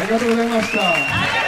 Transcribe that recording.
ありがとうございました。